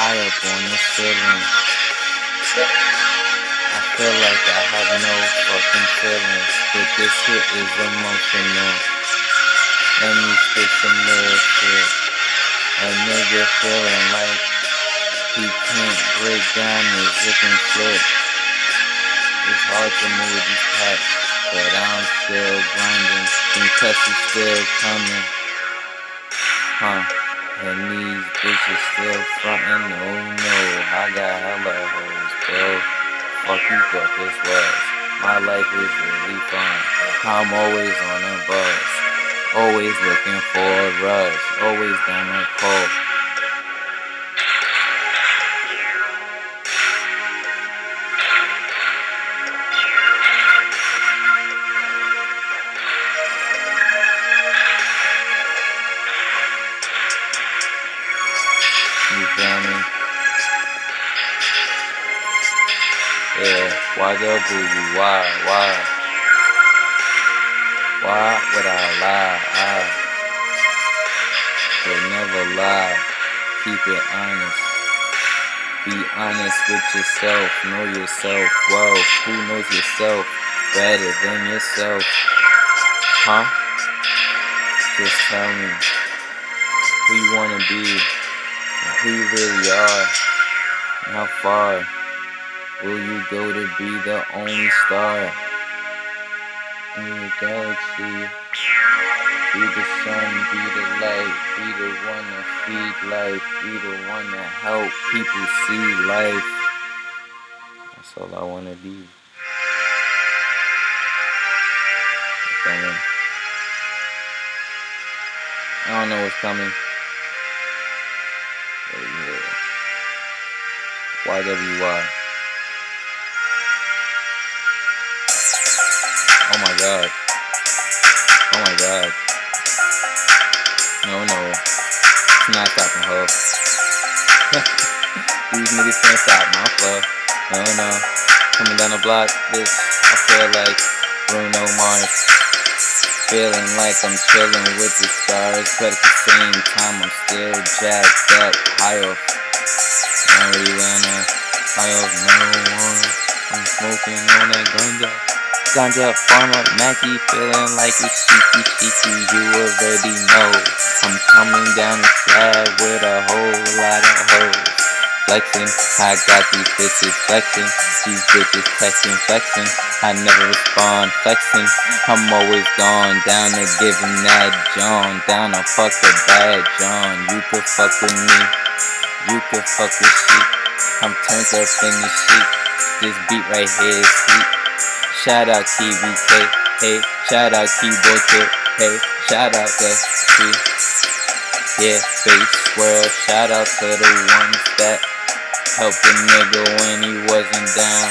high up on this ceiling. I feel like I have no fucking feelings, but this shit is emotional. Let me spit some real shit. A nigga feeling like he can't break down his zip and flip. It's hard to move these packs, but I'm still grinding. Kentucky still coming. Huh. And these bitches still frontin', oh no, I got hella hoes, bro. Fuck you fuck this was. My life is really fun. I'm always on a buzz. Always looking for a rush. Always down the cold. You feel me? Yeah, why go boo you? Why? Why? Why would I lie? I would never lie. Keep it honest. Be honest with yourself. Know yourself. Whoa, who knows yourself better than yourself? Huh? Just tell me who you wanna be and who you really are and how far will you go to be the only star the galaxy? Be the sun, be the light, be the one that feed life, be the one that help people see life. That's all I wanna be. Me? I don't know what's coming. YWY. God. Oh my god. No, no. It's not stopping, ho. These niggas can't stop my flow. No, no. Coming down the block, bitch. I feel like Bruno Mars. Feeling like I'm chilling with the stars, but at the same time I'm still jacked up, high off marijuana, high off marijuana. I'm smoking on that ganja, ganja farmer Mackie, feeling like it's cheeky, cheeky. You already know I'm coming down the slab with a whole lot of hoes. Flexing, I got these bitches flexing, these bitches texting, flexing. I never respond, flexing. I'm always gone down to giving that John, down to fuck a bad John. You could fuck with me, you could fuck with sheep. I'm turned up in the sheep. This beat right here is sweet. Shout out KBK, hey, shout out Keyboard Kid, hey, shout out T. Yeah, Based world, shout out to the ones that helped a nigga when he wasn't down,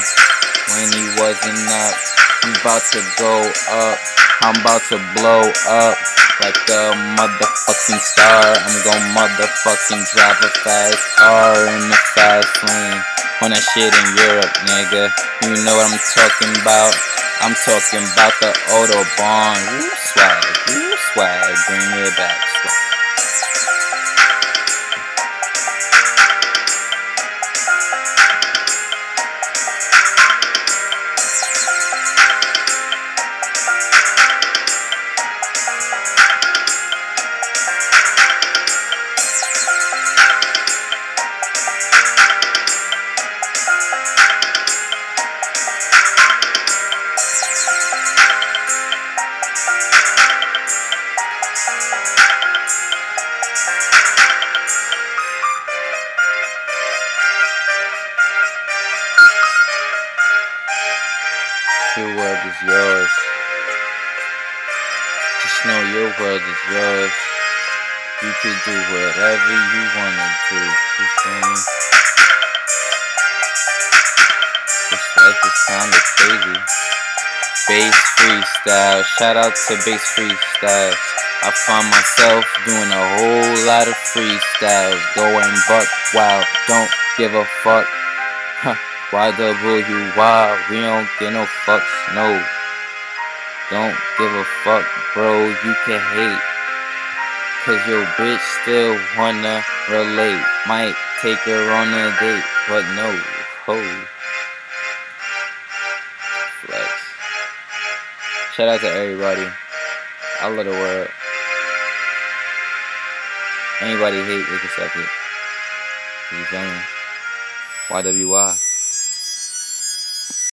when he wasn't up. I'm about to go up, I'm about to blow up like a motherfucking star. I'm gon' motherfucking drive a fast car in the fast lane. That shit in Europe, nigga. You know what I'm talking about. I'm talking about the Autobahn. Woo swag, woo swag, bring it back, swag. Yours. Just know your world is yours. You can do whatever you wanna do. You? This life is kinda crazy. Based freestyle. Shout out to Based freestyles. I find myself doing a whole lot of freestyles, going buck wild, don't give a fuck. Huh, YW wild, we don't get no fucks, no. Don't give a fuck, bro, you can hate. Cause your bitch still wanna relate. Might take her on a date, but no, ho. Flex. Shout out to everybody. I love the world. Anybody hate, they can suck it. You feel me? YWY.